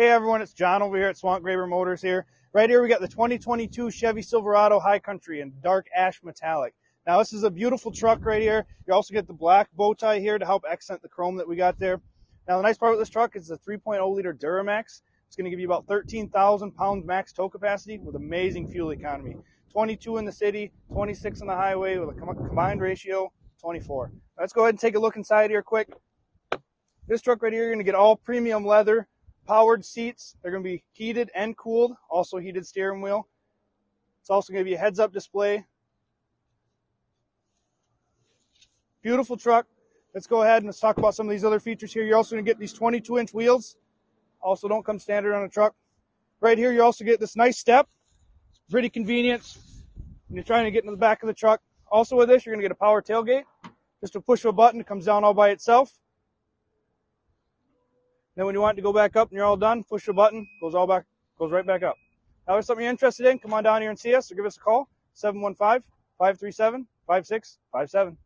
Hey everyone, it's John over here at Swant Graber Motors here. Right here we got the 2022 Chevy Silverado High Country in dark ash metallic. Now this is a beautiful truck right here. You also get the black bow tie here to help accent the chrome that we got there. Now the nice part with this truck is the 3.0 liter Duramax. It's going to give you about 13,000 pounds max tow capacity with amazing fuel economy. 22 in the city, 26 on the highway with a combined ratio 24. Let's go ahead and take a look inside here quick. This truck right here, you're going to get all premium leather, powered seats. They're going to be heated and cooled, also heated steering wheel. It's also going to be a heads up display. Beautiful truck. Let's go ahead and let's talk about some of these other features here. You're also going to get these 22 inch wheels. Also don't come standard on a truck. Right here, you also get this nice step. Pretty convenient when you're trying to get into the back of the truck. Also with this, you're going to get a power tailgate. Just a push of a button, it comes down all by itself. Then when you want it to go back up and you're all done, push a button, goes all back, goes right back up. Now, if something you're interested in, come on down here and see us or give us a call, 715-537-5657.